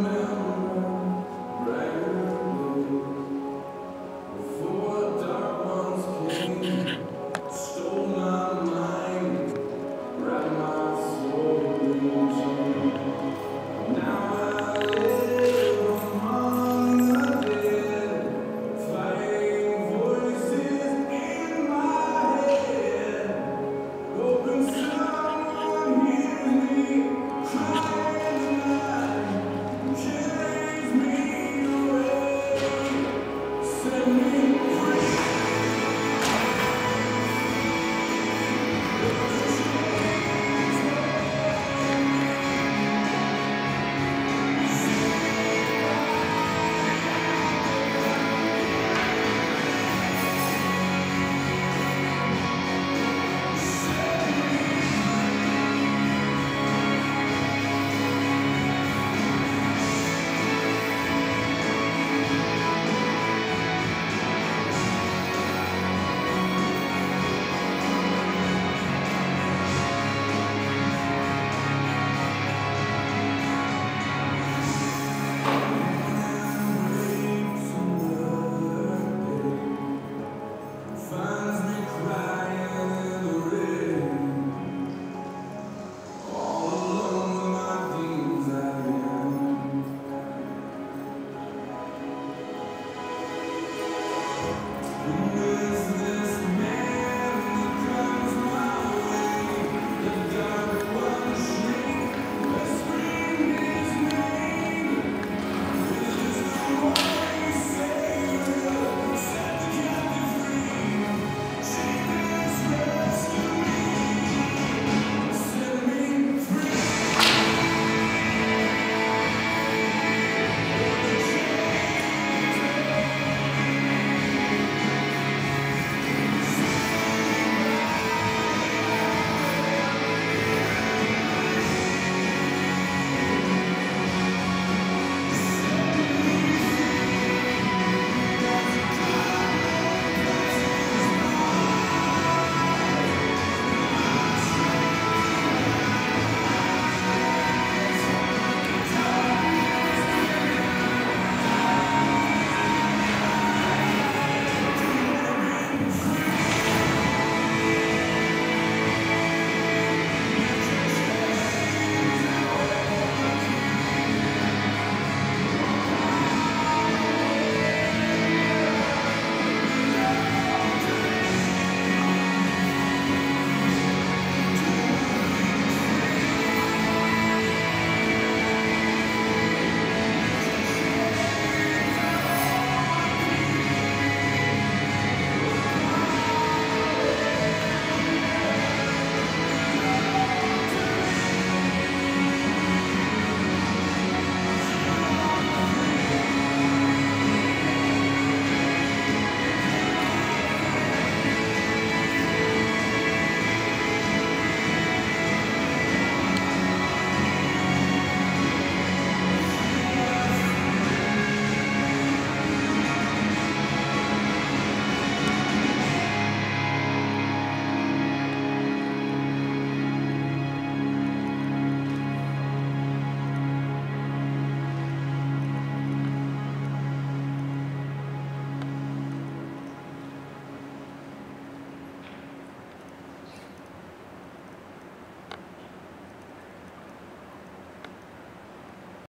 now.